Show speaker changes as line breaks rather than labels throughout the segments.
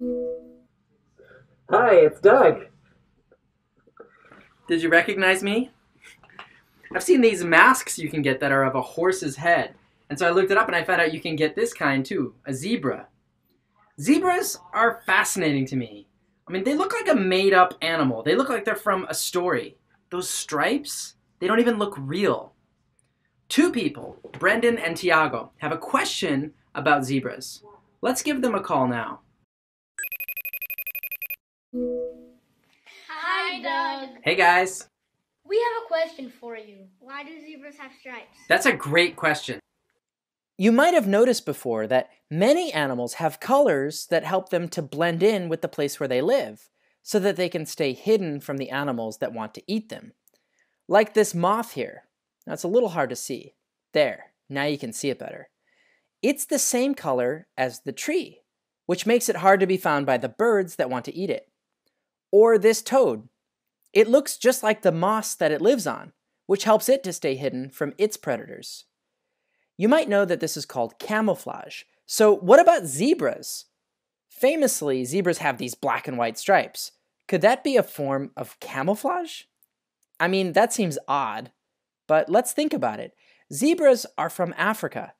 Hi, it's Doug.
Did you recognize me? I've seen these masks you can get that are of a horse's head. And so I looked it up and I found out you can get this kind too a zebra. Zebras are fascinating to me. I mean, they look like a made up animal, they look like they're from a story. Those stripes, they don't even look real. Two people, Brendan and Tiago, have a question about zebras. Let's give them a call now.
Hi, Doug.
Hey guys,
We have a question for you. Why do zebras have stripes?
that's a great question. You might have noticed before that many animals have colors that help them to blend in with the place where they live, so that they can stay hidden from the animals that want to eat them. Like this moth here. That's a little hard to see. There, now you can see it better. It's the same color as the tree, which makes it hard to be found by the birds that want to eat it. Or this toad. It looks just like the moss that it lives on, which helps it to stay hidden from its predators. You might know that this is called camouflage. So, what about zebras? Famously, zebras have these black and white stripes. Could that be a form of camouflage? I mean, that seems odd, but let's think about it. Zebras are from Africa.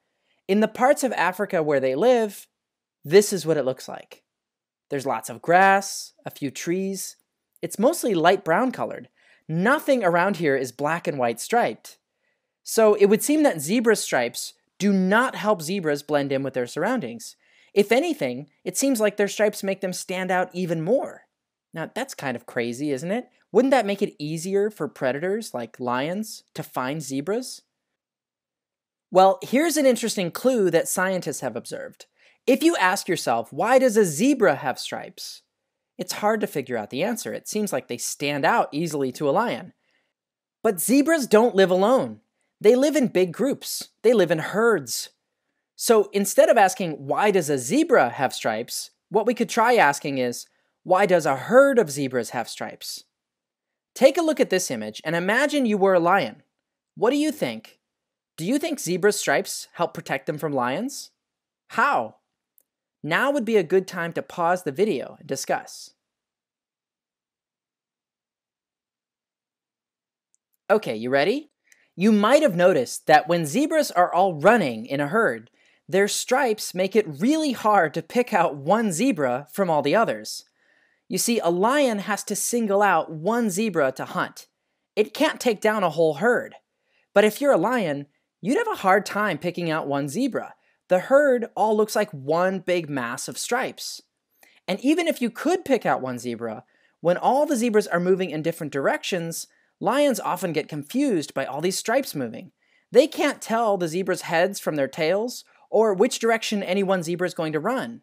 In the parts of Africa where they live, this is what it looks like. There's lots of grass, a few trees. It's mostly light brown colored. Nothing around here is black and white striped. So it would seem that zebra stripes do not help zebras blend in with their surroundings. If anything, it seems like their stripes make them stand out even more. Now, that's kind of crazy, isn't it? Wouldn't that make it easier for predators like lions to find zebras? Well, here's an interesting clue that scientists have observed. If you ask yourself, why does a zebra have stripes? It's hard to figure out the answer. It seems like they stand out easily to a lion. But zebras don't live alone. They live in big groups. They live in herds. So instead of asking, why does a zebra have stripes? What we could try asking is, why does a herd of zebras have stripes? Take a look at this image and imagine you were a lion. What do you think? Do you think zebra stripes help protect them from lions? How? Now would be a good time to pause the video and discuss. Okay, you ready? You might have noticed that when zebras are all running in a herd, their stripes make it really hard to pick out one zebra from all the others. You see, a lion has to single out one zebra to hunt. It can't take down a whole herd. But if you're a lion, you'd have a hard time picking out one zebra. The herd all looks like one big mass of stripes. And even if you could pick out one zebra, when all the zebras are moving in different directions, lions often get confused by all these stripes moving. They can't tell the zebra's heads from their tails or which direction any one zebra is going to run.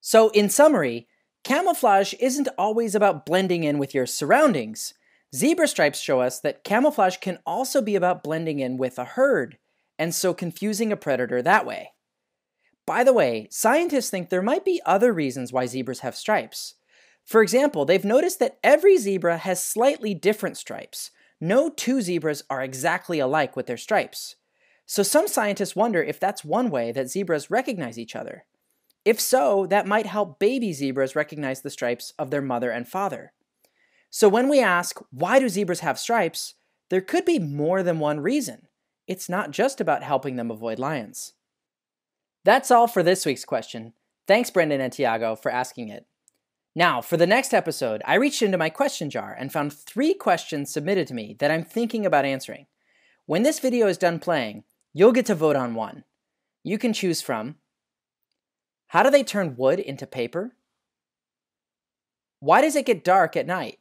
So, in summary, camouflage isn't always about blending in with your surroundings. Zebra stripes show us that camouflage can also be about blending in with a herd, and so confusing a predator that way. By the way, scientists think there might be other reasons why zebras have stripes. For example, they've noticed that every zebra has slightly different stripes. No two zebras are exactly alike with their stripes. So some scientists wonder if that's one way that zebras recognize each other. If so, that might help baby zebras recognize the stripes of their mother and father. So when we ask, why do zebras have stripes, there could be more than one reason. It's not just about helping them avoid lions. That's all for this week's question. Thanks, Brendan and Tiago, for asking it. Now, for the next episode, I reached into my question jar and found three questions submitted to me that I'm thinking about answering. When this video is done playing, you'll get to vote on one. You can choose from How do they turn wood into paper? Why does it get dark at night?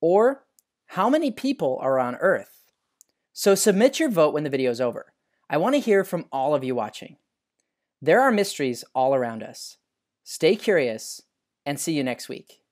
Or How many people are on Earth? So submit your vote when the video is over. I want to hear from all of you watching. There are mysteries all around us. Stay curious and see you next week.